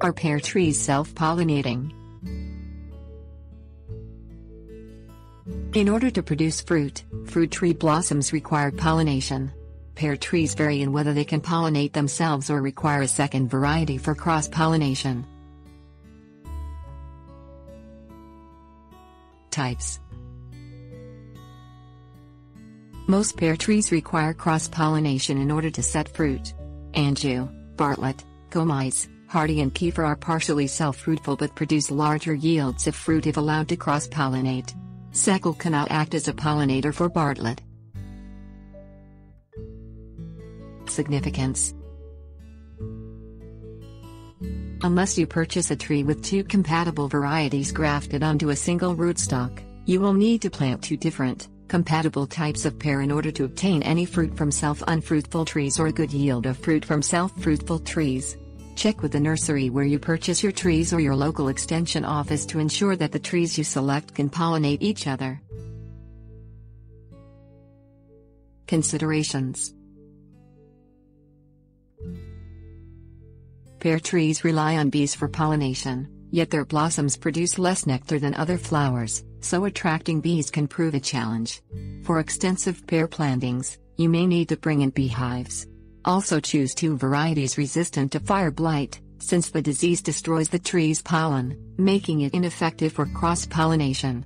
Are pear trees self-pollinating? In order to produce fruit, fruit tree blossoms require pollination. Pear trees vary in whether they can pollinate themselves or require a second variety for cross-pollination. Types Most pear trees require cross-pollination in order to set fruit. Anjou, Bartlett, Comice, Hardy and Kieffer are partially self-fruitful but produce larger yields of fruit if allowed to cross-pollinate. Seckel cannot act as a pollinator for Bartlett. Significance Unless you purchase a tree with two compatible varieties grafted onto a single rootstock, you will need to plant two different, compatible types of pear in order to obtain any fruit from self-unfruitful trees or a good yield of fruit from self-fruitful trees. Check with the nursery where you purchase your trees or your local extension office to ensure that the trees you select can pollinate each other. Considerations Pear trees rely on bees for pollination, yet their blossoms produce less nectar than other flowers, so attracting bees can prove a challenge. For extensive pear plantings, you may need to bring in beehives. Also choose two varieties resistant to fire blight, since the disease destroys the tree's pollen, making it ineffective for cross-pollination.